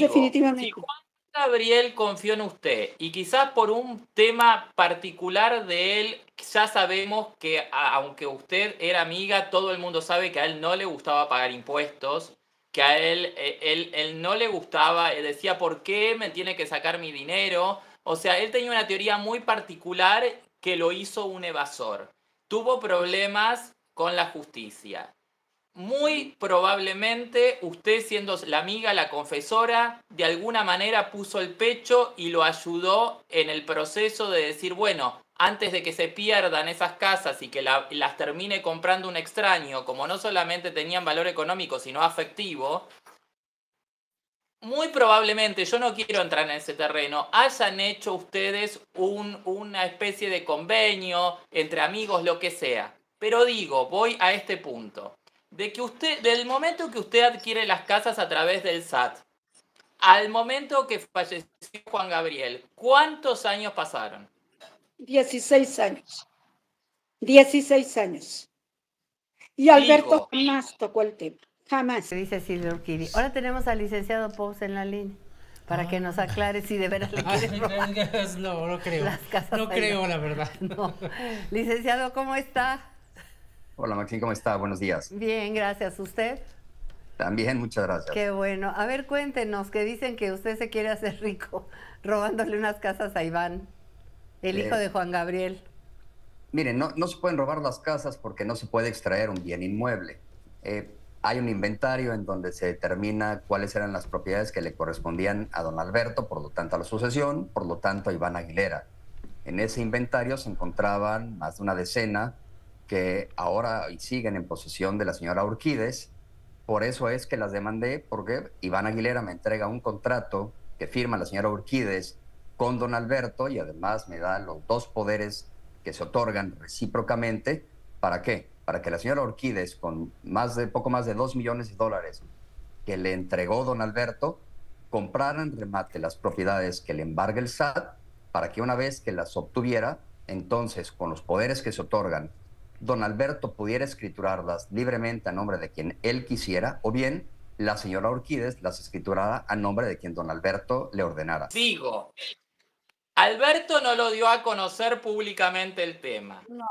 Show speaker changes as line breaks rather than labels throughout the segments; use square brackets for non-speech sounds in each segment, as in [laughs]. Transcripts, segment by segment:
definitivamente. Si
Juan Gabriel confió en usted y quizás por un tema particular de él, ya sabemos que aunque usted era amiga, todo el mundo sabe que a él no le gustaba pagar impuestos, que a él, eh, él, él no le gustaba, eh, decía, ¿por qué me tiene que sacar mi dinero? O sea, él tenía una teoría muy particular que lo hizo un evasor. Tuvo problemas con la justicia. Muy probablemente usted siendo la amiga, la confesora, de alguna manera puso el pecho y lo ayudó en el proceso de decir, bueno, antes de que se pierdan esas casas y que las termine comprando un extraño, como no solamente tenían valor económico, sino afectivo, muy probablemente, yo no quiero entrar en ese terreno, hayan hecho ustedes un, una especie de convenio entre amigos, lo que sea. Pero digo, voy a este punto. De que usted, del momento que usted adquiere las casas a través del SAT, al momento que falleció Juan Gabriel, ¿cuántos años pasaron?
16 años. 16 años. Y Alberto jamás tocó el tema. Jamás.
Dice Urquidi. Ahora tenemos al licenciado Pous en la línea para que nos aclare si de veras le [laughs] quiere robar
No, no creo. no creo, la verdad. [laughs]
Licenciado, ¿cómo está?
Hola, Maxín, ¿cómo está? Buenos días.
Bien, gracias. ¿Usted?
También, muchas gracias.
Qué bueno. A ver, cuéntenos, que dicen que usted se quiere hacer rico [laughs] robándole unas casas a Iván, el hijo eh, de Juan Gabriel.
Miren, no, no se pueden robar las casas porque no se puede extraer un bien inmueble. Eh, hay un inventario en donde se determina cuáles eran las propiedades que le correspondían a don Alberto, por lo tanto a la sucesión, por lo tanto a Iván Aguilera. En ese inventario se encontraban más de una decena que ahora siguen en posesión de la señora Urquides. Por eso es que las demandé, porque Iván Aguilera me entrega un contrato que firma la señora Urquides con don Alberto y además me da los dos poderes que se otorgan recíprocamente. ¿Para qué? para que la señora Orquídez, con más de, poco más de dos millones de dólares que le entregó don Alberto, comprara en remate las propiedades que le embarga el SAT para que una vez que las obtuviera, entonces con los poderes que se otorgan, don Alberto pudiera escriturarlas libremente a nombre de quien él quisiera, o bien la señora Orquídez las escriturara a nombre de quien don Alberto le ordenara.
Digo, Alberto no lo dio a conocer públicamente el tema. No.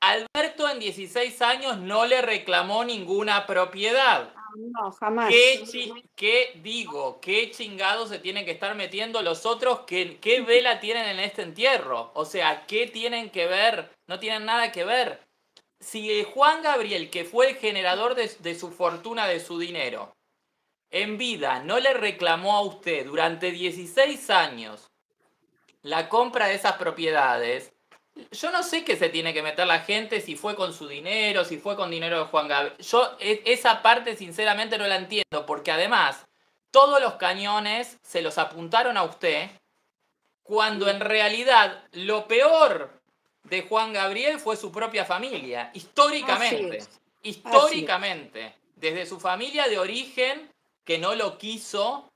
Alberto en 16 años no le reclamó ninguna propiedad.
No, jamás.
¿Qué, digo? ¿Qué chingados se tienen que estar metiendo los otros? ¿Qué, ¿Qué vela tienen en este entierro? O sea, ¿qué tienen que ver? No tienen nada que ver. Si Juan Gabriel, que fue el generador de, de su fortuna, de su dinero, en vida no le reclamó a usted durante 16 años la compra de esas propiedades, yo no sé qué se tiene que meter la gente, si fue con su dinero, si fue con dinero de Juan Gabriel. Yo e, esa parte sinceramente no la entiendo, porque además todos los cañones se los apuntaron a usted, cuando en realidad lo peor de Juan Gabriel fue su propia familia, históricamente. Históricamente. Desde su familia de origen, que no lo quiso,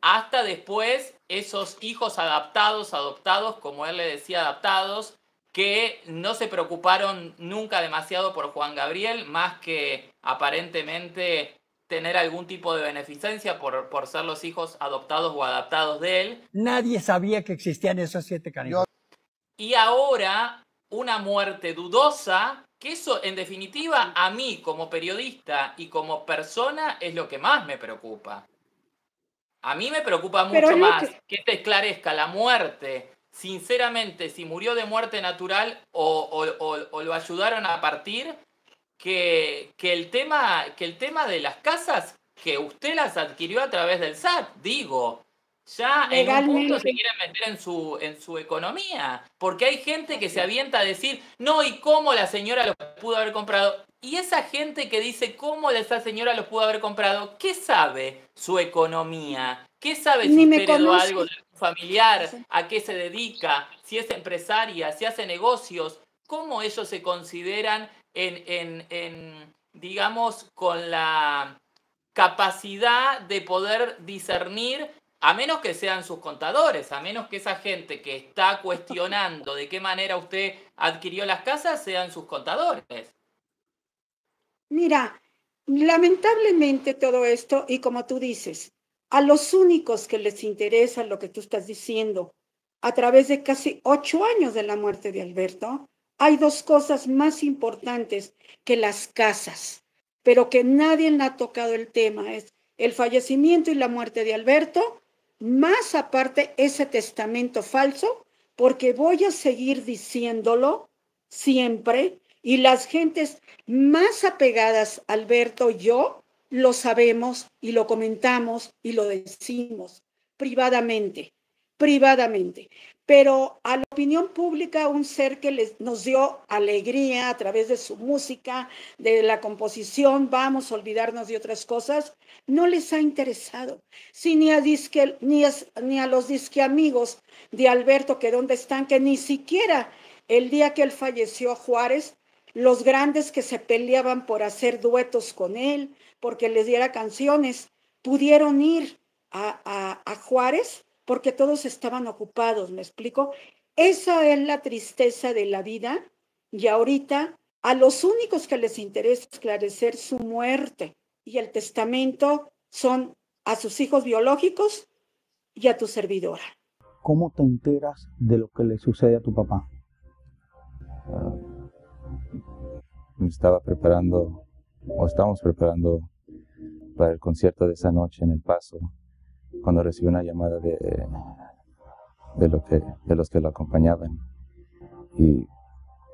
hasta después esos hijos adaptados, adoptados, como él le decía, adaptados, que no se preocuparon nunca demasiado por Juan Gabriel, más que aparentemente tener algún tipo de beneficencia por, por ser los hijos adoptados o adaptados de él.
Nadie sabía que existían esos siete canijos.
Y ahora una muerte dudosa, que eso en definitiva a mí como periodista y como persona es lo que más me preocupa. A mí me preocupa mucho más que... que te esclarezca la muerte sinceramente, si murió de muerte natural o, lo ayudaron a partir, que, el tema, que el tema de las casas, que usted las adquirió a través del SAT, digo, ya en un punto se quieren meter en su, en su economía, porque hay gente que se avienta a decir, no, ¿y cómo la señora lo pudo haber comprado? Y esa gente que dice cómo esa señora lo pudo haber comprado, ¿qué sabe su economía? ¿Qué sabe si heredó algo de familiar, a qué se dedica, si es empresaria, si hace negocios, cómo ellos se consideran en, en, digamos, con la capacidad de poder discernir, a menos que sean sus contadores, a menos que esa gente que está cuestionando de qué manera usted adquirió las casas sean sus contadores.
Mira, lamentablemente todo esto, y como tú dices, A los únicos que les interesa lo que tú estás diciendo, a través de casi ocho años de la muerte de Alberto, hay dos cosas más importantes que las casas, pero que nadie le ha tocado el tema. Es el fallecimiento y la muerte de Alberto, más aparte ese testamento falso, porque voy a seguir diciéndolo siempre y las gentes más apegadas Alberto yo lo sabemos y lo comentamos y lo decimos privadamente, privadamente. Pero a la opinión pública, un ser que nos dio alegría a través de su música, de la composición, vamos a olvidarnos de otras cosas, no les ha interesado. Si ni a, disque, ni ni a los disque amigos de Alberto, que dónde están, que ni siquiera el día que él falleció Juárez, los grandes que se peleaban por hacer duetos con él, porque les diera canciones, pudieron ir a, a, Juárez porque todos estaban ocupados, ¿me explico? Esa es la tristeza de la vida y ahorita a los únicos que les interesa esclarecer su muerte y el testamento son a sus hijos biológicos y a tu servidora.
¿Cómo te enteras de lo que le sucede a tu papá?
me estaba preparando, o estábamos preparando para el concierto de esa noche en El Paso, cuando recibí una llamada de, de, lo que, de los que lo acompañaban. Y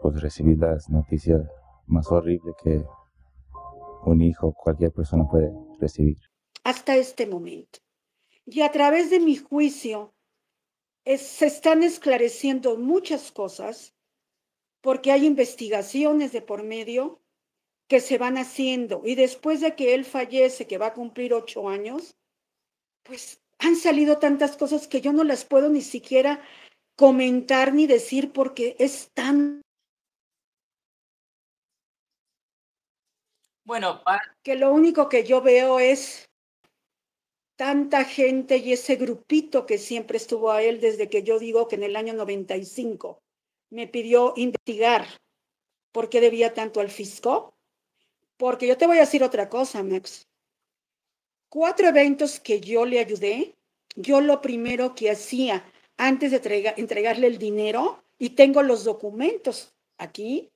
pues recibí las noticias más horribles que un hijo, cualquier persona puede recibir.
Hasta este momento. Y a través de mi juicio se están esclareciendo muchas cosas porque hay investigaciones de por medio que se van haciendo. Y después de que él fallece, que va a cumplir ocho años, pues han salido tantas cosas que yo no las puedo ni siquiera comentar ni decir porque es tan...
Bueno,
que lo único que yo veo es tanta gente y ese grupito que siempre estuvo a él desde que yo digo que en el año 95 me pidió investigar por qué debía tanto al fisco. Porque yo te voy a decir otra cosa, Max. Cuatro eventos que yo le ayudé, yo lo primero que hacía antes de entregarle el dinero, y tengo los documentos aquí,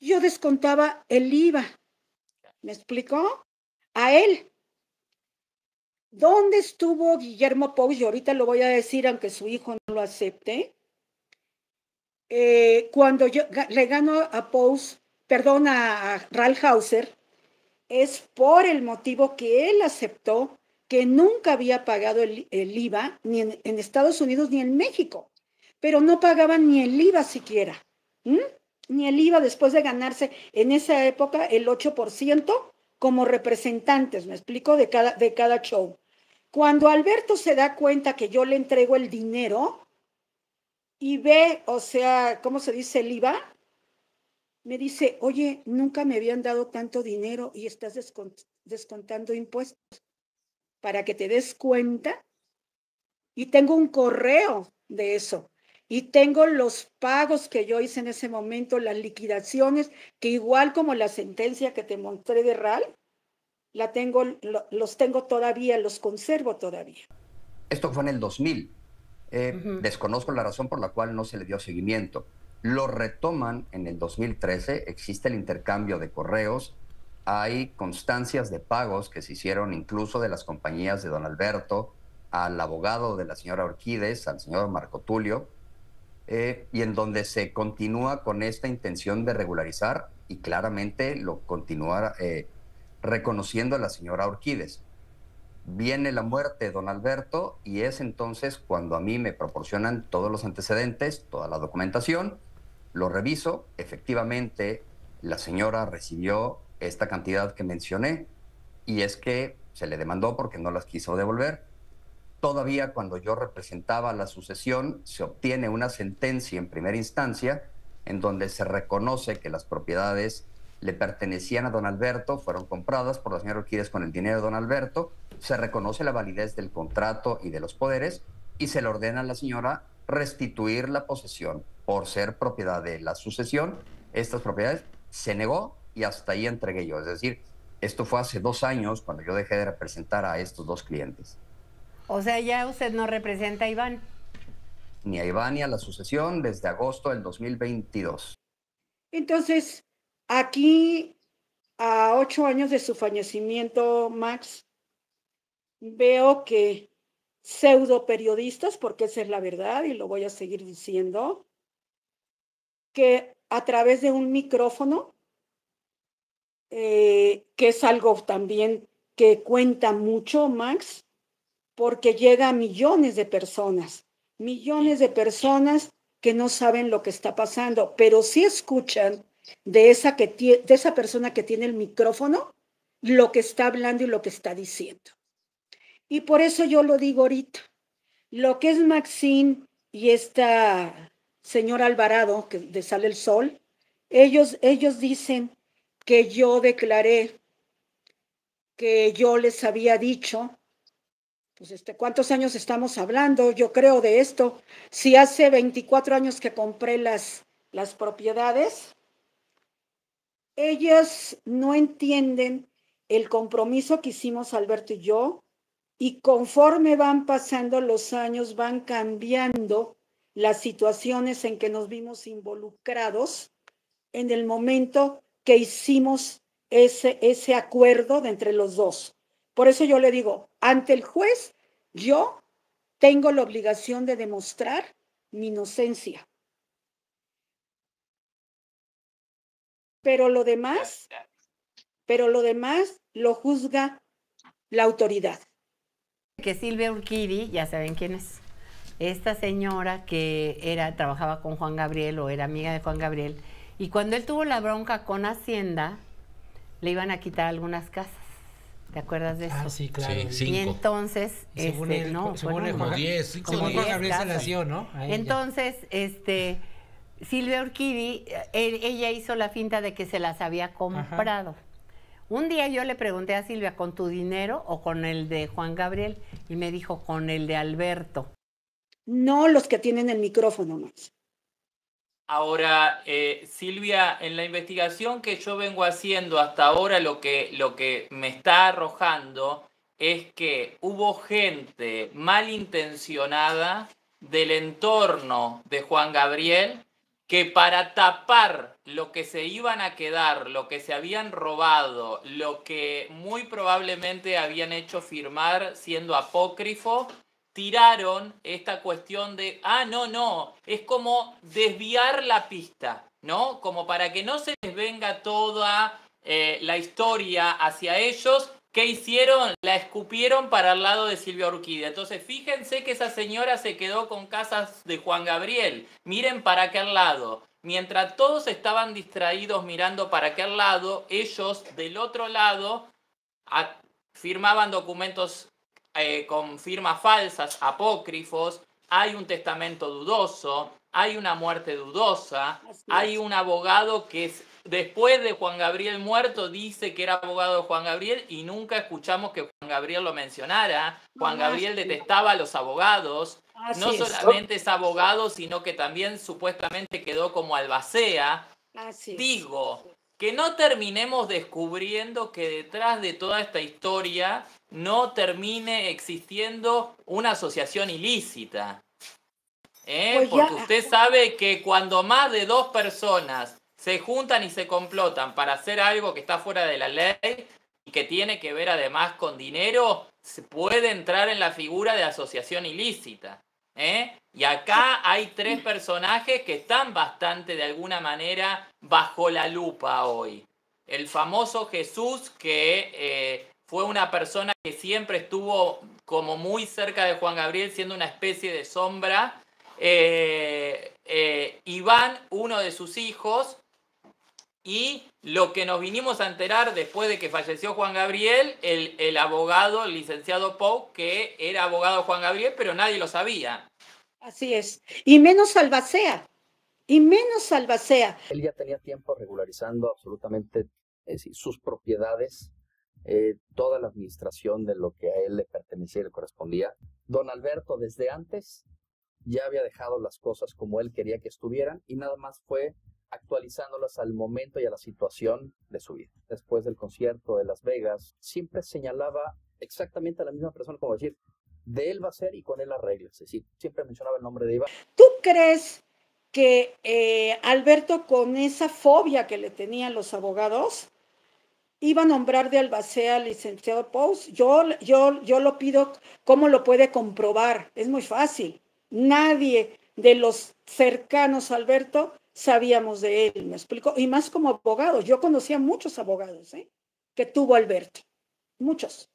yo descontaba el IVA. ¿Me explicó? A él. ¿Dónde estuvo Guillermo Pous? Y ahorita lo voy a decir, aunque su hijo no lo acepte. Eh, cuando yo le gano a Pose, perdón, a Ralph Hauser, es por el motivo que él aceptó que nunca había pagado el, IVA ni en, Estados Unidos ni en México, pero no pagaban ni el IVA siquiera, ni el IVA después de ganarse en esa época el 8% como representantes, me explico, de cada, de cada show. Cuando Alberto se da cuenta que yo le entrego el dinero, y ve, o sea, ¿cómo se dice el IVA? Me dice, oye, nunca me habían dado tanto dinero y estás descontando impuestos para que te des cuenta. Y tengo un correo de eso. Y tengo los pagos que yo hice en ese momento, las liquidaciones, que igual como la sentencia que te mostré de RAL, la tengo, los tengo todavía, los conservo todavía.
Esto fue en el 2000. Eh, desconozco la razón por la cual no se le dio seguimiento. Lo retoman en el 2013, existe el intercambio de correos, hay constancias de pagos que se hicieron incluso de las compañías de don Alberto al abogado de la señora Orquides, al señor Marco Tulio, eh, y en donde se continúa con esta intención de regularizar y claramente lo continúa eh, reconociendo a la señora Orquides viene la muerte de don Alberto y es entonces cuando a mí me proporcionan todos los antecedentes, toda la documentación, lo reviso, efectivamente la señora recibió esta cantidad que mencioné y es que se le demandó porque no las quiso devolver. Todavía cuando yo representaba la sucesión se obtiene una sentencia en primera instancia en donde se reconoce que las propiedades le pertenecían a don Alberto, fueron compradas por la señora Orquídez con el dinero de don Alberto, se reconoce la validez del contrato y de los poderes y se le ordena a la señora restituir la posesión por ser propiedad de la sucesión. Estas propiedades se negó y hasta ahí entregué yo. Es decir, Esto fue hace dos años cuando yo dejé de representar a estos dos clientes.
O sea, ya usted no representa a Iván.
Ni a Iván ni a la sucesión desde agosto del 2022.
Entonces, aquí, a ocho años de su fallecimiento, Max, veo que pseudo periodistas, porque esa es la verdad y lo voy a seguir diciendo, que a través de un micrófono, eh, que es algo también que cuenta mucho, Max, porque llega a millones de personas, millones de personas que no saben lo que está pasando, pero sí escuchan de esa, que de esa persona que tiene el micrófono lo que está hablando y lo que está diciendo. Y por eso yo lo digo ahorita. Lo que es Maxine y esta señora Alvarado, que de Sale el Sol, ellos, ellos dicen que yo declaré que yo les había dicho, pues este, ¿cuántos años estamos hablando? Yo creo de esto. Si hace 24 años que compré las, las propiedades, ellas no entienden el compromiso que hicimos Alberto y yo y conforme van pasando los años, van cambiando las situaciones en que nos vimos involucrados en el momento que hicimos ese, ese acuerdo de entre los dos. Por eso yo le digo, ante el juez, yo tengo la obligación de demostrar mi inocencia. Pero lo demás, pero lo demás lo juzga la autoridad
que Silvia ya saben quién es, esta señora que era, trabajaba con Juan Gabriel o era amiga de Juan Gabriel, y cuando él tuvo la bronca con Hacienda, le iban a quitar algunas casas. ¿Te acuerdas de ah, eso?
Ah, sí, claro.
y entonces, este, no,
según Juan, 10, Juan Gabriel se nació, ¿no?
entonces, este, Silvia Urquidi, ella hizo la finta de que se las había comprado. Un día yo le pregunté a Silvia, ¿con tu dinero o con el de Juan Gabriel? Y me dijo, con el de Alberto.
No los que tienen el micrófono más.
Ahora, eh, Silvia, en la investigación que yo vengo haciendo hasta ahora, lo que, lo que me está arrojando es que hubo gente malintencionada del entorno de Juan Gabriel que para tapar lo que se iban a quedar, lo que se habían robado, lo que muy probablemente habían hecho firmar siendo apócrifo, tiraron esta cuestión de, ah, no, no, es como desviar la pista, ¿no? Como para que no se les venga toda eh, la historia hacia ellos, ¿Qué hicieron? La escupieron para el lado de Silvia Urquídea. Entonces, fíjense que esa señora se quedó con casas de Juan Gabriel. Miren para aquel lado. Mientras todos estaban distraídos mirando para aquel lado, ellos del otro lado firmaban documentos eh, con firmas falsas, apócrifos. Hay un testamento dudoso, hay una muerte dudosa, hay un abogado que es después de Juan Gabriel muerto dice que era abogado de Juan Gabriel y nunca escuchamos que Juan Gabriel lo mencionara. Juan Gabriel detestaba a los abogados. no solamente es. abogado, sino que también supuestamente quedó como albacea. Digo, que no terminemos descubriendo que detrás de toda esta historia no termine existiendo una asociación ilícita. ¿Eh? Pues Porque usted sabe que cuando más de dos personas se juntan y se complotan para hacer algo que está fuera de la ley y que tiene que ver además con dinero, se puede entrar en la figura de asociación ilícita. ¿Eh? Y acá hay tres personajes que están bastante de alguna manera bajo la lupa hoy. El famoso Jesús, que eh, fue una persona que siempre estuvo como muy cerca de Juan Gabriel, siendo una especie de sombra. Eh, Iván, uno de sus hijos, y lo que nos vinimos a enterar después de que falleció Juan Gabriel, el, el abogado, el licenciado Pou, que era abogado Juan Gabriel, pero nadie lo sabía.
Así es. Y menos Albacea. Y menos Albacea.
Él ya tenía tiempo regularizando absolutamente sus propiedades, eh, toda la administración de lo que a él le pertenecía y le correspondía. Don Alberto, desde antes, ya había dejado las cosas como él quería que estuvieran y nada más fue actualizándolas al momento y a la situación de su vida. Después del concierto de Las Vegas, siempre señalaba exactamente a la misma persona, como decir, de él va a ser y con él arregla. Es decir, siempre mencionaba el nombre de Iván.
¿Tú crees que eh, Alberto, con esa fobia que le tenían los abogados, iba a nombrar de albacea al licenciado Pous? Yo, yo, yo lo pido, ¿cómo lo puede comprobar? Es muy fácil. Nadie de los cercanos a Alberto sabíamos de él, me explico, y más como abogado. Yo conocía muchos abogados ¿eh? que tuvo Alberto, muchos,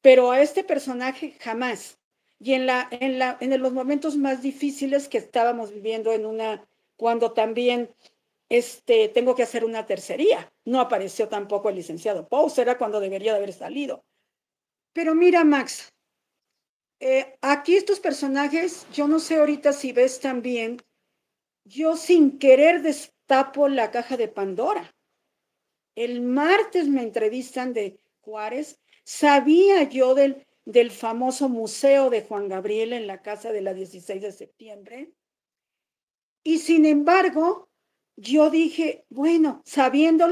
pero a este personaje jamás. Y en, la, en, la, en los momentos más difíciles que estábamos viviendo en una, cuando también este, tengo que hacer una tercería, no apareció tampoco el licenciado Pous, era cuando debería de haber salido. Pero mira, Max, eh, aquí estos personajes, yo no sé ahorita si ves también yo sin querer destapo la caja de Pandora. El martes me entrevistan de Juárez. Sabía yo del, del famoso museo de Juan Gabriel en la casa de la 16 de septiembre. Y sin embargo, yo dije, bueno, sabiendo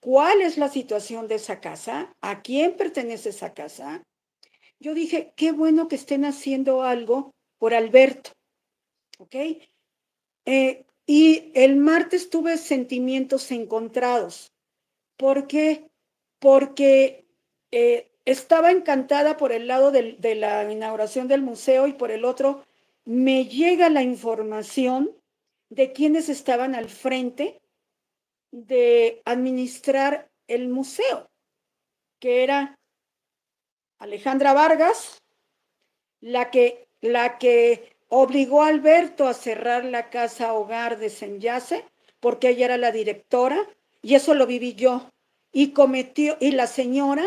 cuál es la situación de esa casa, a quién pertenece esa casa, yo dije, qué bueno que estén haciendo algo por Alberto. ¿Ok? Eh, y el martes tuve sentimientos encontrados. ¿Por qué? Porque eh, estaba encantada por el lado de la inauguración del museo y por el otro me llega la información de quienes estaban al frente de administrar el museo, que era Alejandra Vargas, la que, la que obligó a Alberto a cerrar la casa hogar de Senyase porque ella era la directora y eso lo viví yo. Y cometió, y la señora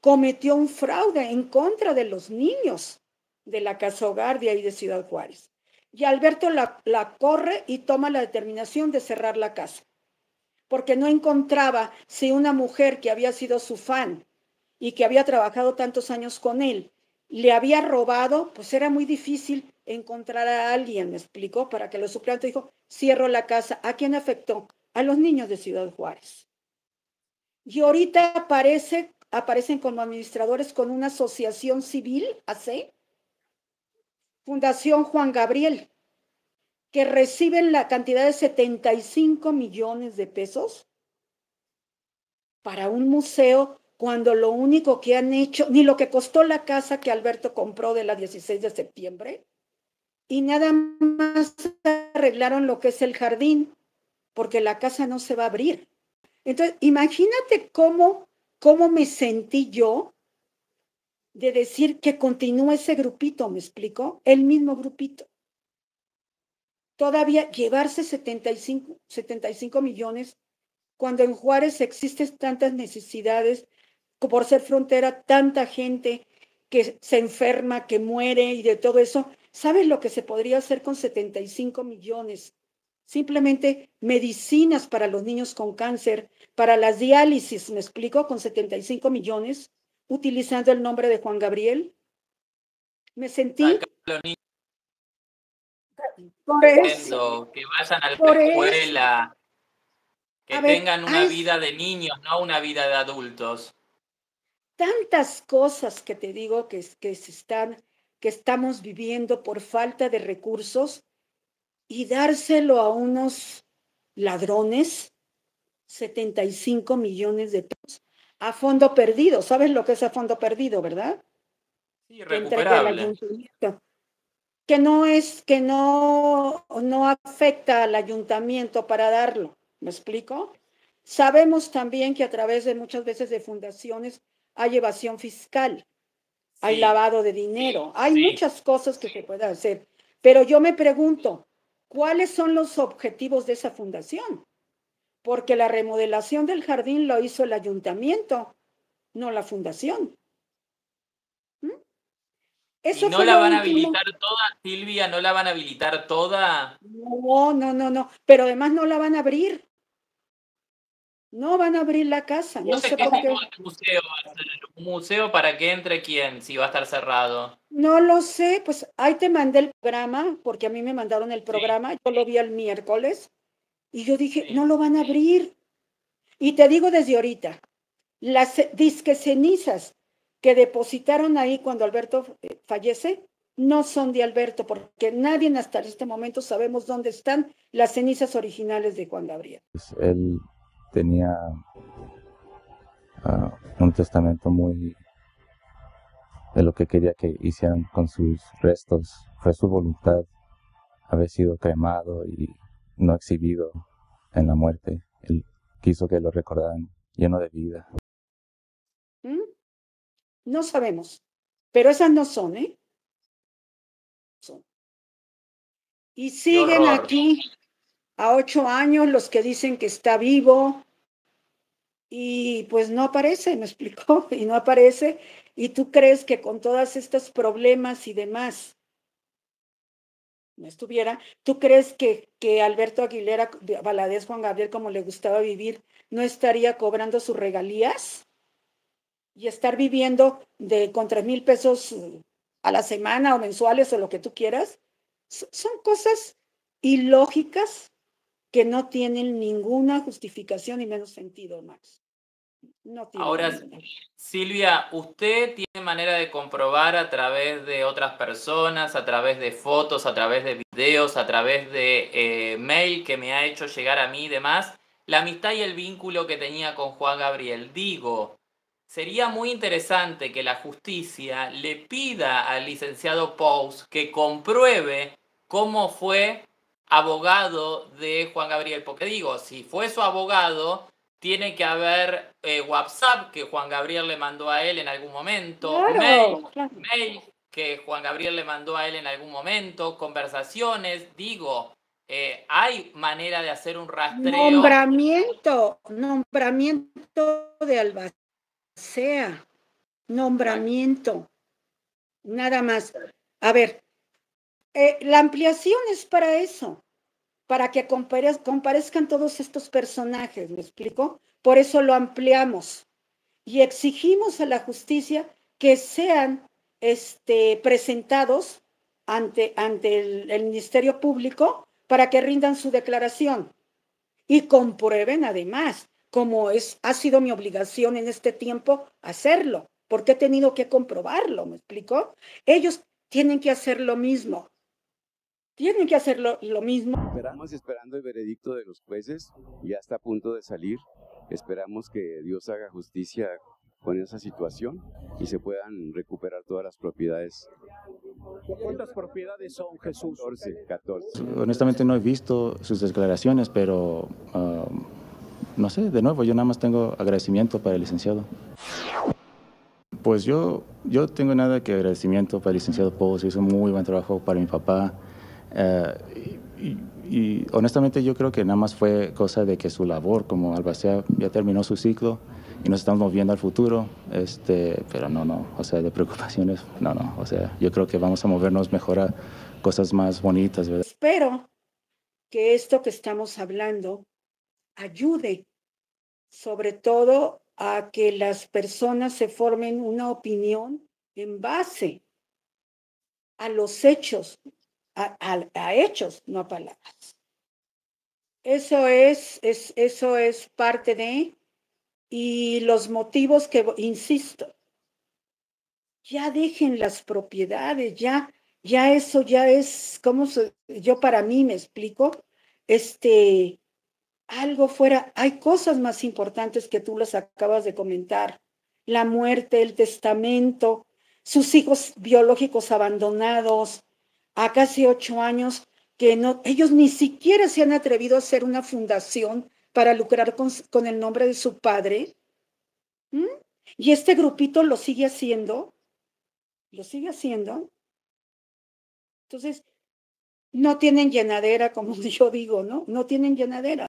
cometió un fraude en contra de los niños de la casa hogar de ahí de Ciudad Juárez. Y Alberto la, la corre y toma la determinación de cerrar la casa, porque no encontraba si una mujer que había sido su fan y que había trabajado tantos años con él le había robado, pues era muy difícil encontrar a alguien, me explicó, para que lo suplante dijo, cierro la casa. ¿A quién afectó? A los niños de Ciudad Juárez. Y ahorita aparece, aparecen como administradores con una asociación civil, AC, Fundación Juan Gabriel, que reciben la cantidad de 75 millones de pesos para un museo cuando lo único que han hecho, ni lo que costó la casa que Alberto compró de la 16 de septiembre, y nada más arreglaron lo que es el jardín, porque la casa no se va a abrir. Entonces, imagínate cómo, cómo me sentí yo de decir que continúa ese grupito, ¿me explico? El mismo grupito. Todavía llevarse 75, 75 millones cuando en Juárez existen tantas necesidades, por ser frontera, tanta gente que se enferma, que muere y de todo eso, ¿sabes lo que se podría hacer con 75 millones? Simplemente medicinas para los niños con cáncer, para las diálisis, me explico, con 75 millones, utilizando el nombre de Juan Gabriel. Me sentí...
Por eso, que vayan a la escuela, que tengan una vida de niños, no una vida de adultos
tantas cosas que te digo que, que, se están, que estamos viviendo por falta de recursos y dárselo a unos ladrones, 75 millones de pesos, a fondo perdido. ¿Sabes lo que es a fondo perdido, verdad?
Sí, recuperable.
Que no es, que no, no afecta al ayuntamiento para darlo. ¿Me explico? Sabemos también que a través de muchas veces de fundaciones hay evasión fiscal, hay lavado de dinero, hay muchas cosas que se pueden hacer. Pero yo me pregunto, ¿cuáles son los objetivos de esa fundación? Porque la remodelación del jardín lo hizo el ayuntamiento, no la fundación.
¿Mm? Eso no la van a habilitar toda, Silvia? ¿No la van a habilitar toda?
No, no, no, no. Pero además no la van a abrir. No van a abrir la casa. No, sé, qué
museo ¿Un museo para que entre quién si va a estar cerrado?
No lo sé, pues ahí te mandé el programa, porque a mí me mandaron el programa, yo lo vi el miércoles, Y yo dije, no lo van a abrir. Y te digo desde ahorita, las disque cenizas que depositaron ahí cuando Alberto eh, fallece, no son de Alberto, porque nadie hasta este momento sabemos dónde están las cenizas originales de Juan Gabriel.
Tenía ah, un testamento muy de lo que quería que hicieran con sus restos. Fue su voluntad haber sido cremado y no exhibido en la muerte. Él quiso que lo recordaran lleno de vida.
¿Mm? No sabemos, pero esas no son, ¿eh? Y siguen aquí a ocho años los que dicen que está vivo y pues no aparece, me [laughs] explicó, y no aparece. Y tú crees que con todos estos problemas y demás no estuviera, ¿tú crees que, que Alberto Aguilera, Valadez Juan Gabriel, como le gustaba vivir, no estaría cobrando sus regalías? Y estar viviendo de con tres mil pesos a la semana o mensuales o lo que tú quieras, son cosas ilógicas que no tienen ninguna justificación y menos sentido, Max. No
Ahora, Silvia, ¿usted tiene manera de comprobar a través de otras personas, a través de fotos, a través de videos, a través de eh, mail que me ha hecho llegar a mí y demás, la amistad y el vínculo que tenía con Juan Gabriel? Digo, sería muy interesante que la justicia le pida al licenciado Pous que compruebe cómo fue abogado de Juan Gabriel. Porque digo, si fue su abogado, tiene que haber eh, WhatsApp que Juan Gabriel le mandó a él en algún momento, mail, que Juan Gabriel le mandó a él en algún momento, conversaciones, digo, eh, hay manera de hacer un rastreo.
Nombramiento, nombramiento de albacea, nombramiento, nada más. A ver, eh, la ampliación es para eso para que comparezcan todos estos personajes, ¿me explico? Por eso lo ampliamos y exigimos a la justicia que sean este, presentados ante, ante el, el Ministerio Público para que rindan su declaración y comprueben además, como es, ha sido mi obligación en este tiempo, hacerlo, porque he tenido que comprobarlo, ¿me explico? Ellos tienen que hacer lo mismo tienen que hacer lo, mismo.
Esperamos esperando el veredicto de los jueces, ya está a punto de salir. Esperamos que Dios haga justicia con esa situación y se puedan recuperar todas las propiedades.
¿Cuántas propiedades son, Jesús?
14, 14.
Honestamente no he visto sus declaraciones, pero um, no sé, de nuevo, yo nada más tengo agradecimiento para el licenciado. Pues yo, yo tengo nada que agradecimiento para el licenciado Pous, hizo un muy buen trabajo para mi papá. Eh, y, honestamente yo creo que nada más fue cosa de que su labor como albacea ya terminó su ciclo y nos estamos moviendo al futuro, este, pero no, no, o sea, de preocupaciones, no, no, o sea, yo creo que vamos a movernos mejor a cosas más bonitas, ¿verdad?
Espero que esto que estamos hablando ayude sobre todo a que las personas se formen una opinión en base a los hechos a, hechos, no a palabras. Eso es, es, eso es parte de, y los motivos que, insisto, ya dejen las propiedades, ya, ya eso ya es, como yo para mí me explico, este, algo fuera, hay cosas más importantes que tú las acabas de comentar, la muerte, el testamento, sus hijos biológicos abandonados, a casi ocho años que no, ellos ni siquiera se han atrevido a hacer una fundación para lucrar con, con el nombre de su padre. ¿Mm? Y este grupito lo sigue haciendo, lo sigue haciendo. Entonces, no tienen llenadera, como [laughs] yo digo, ¿no? No tienen llenadera.